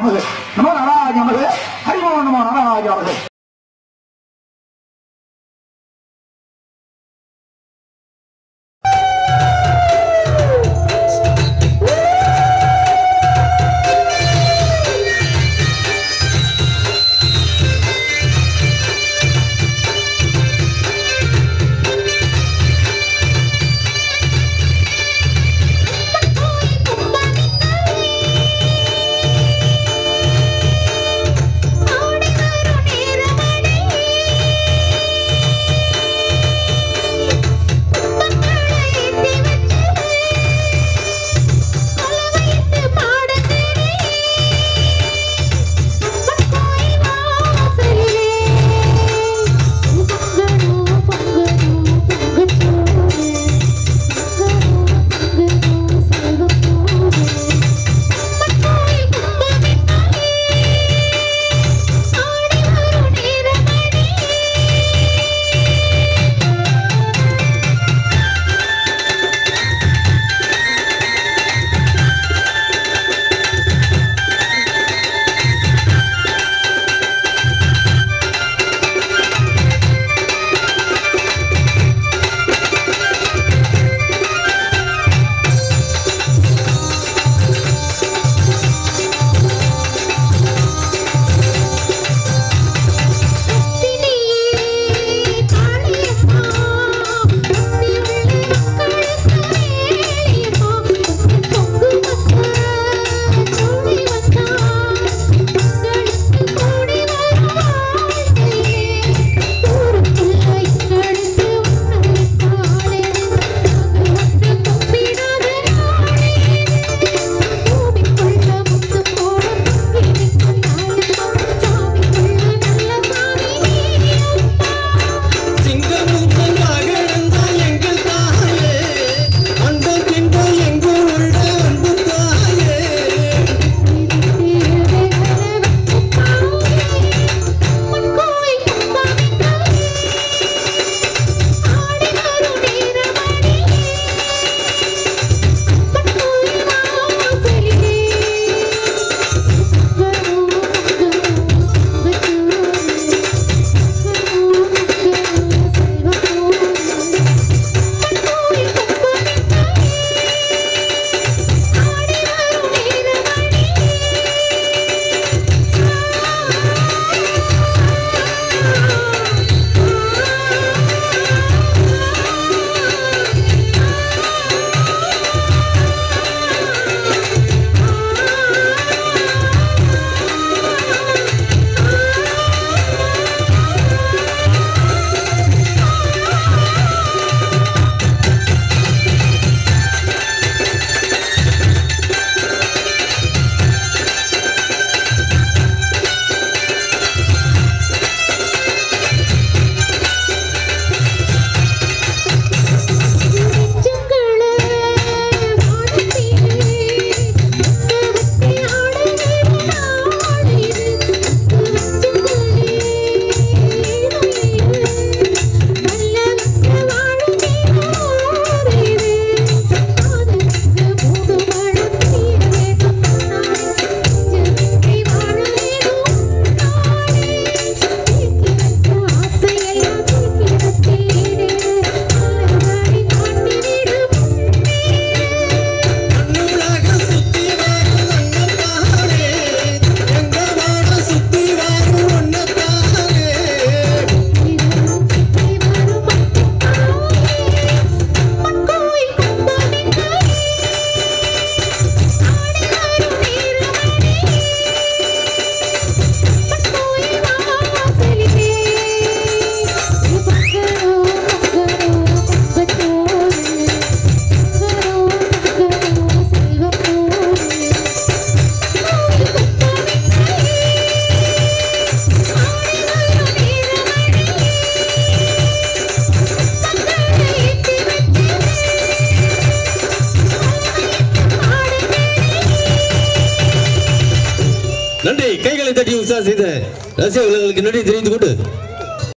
நமது நமோ நாராஜ நமது ஹரிமோ நமோ நாராஜ நன்றி. கைகளை தட்டி உற்சாக செய்த ரசிகர்களுக்கு நன்றி தெரிவித்துக் கொண்டு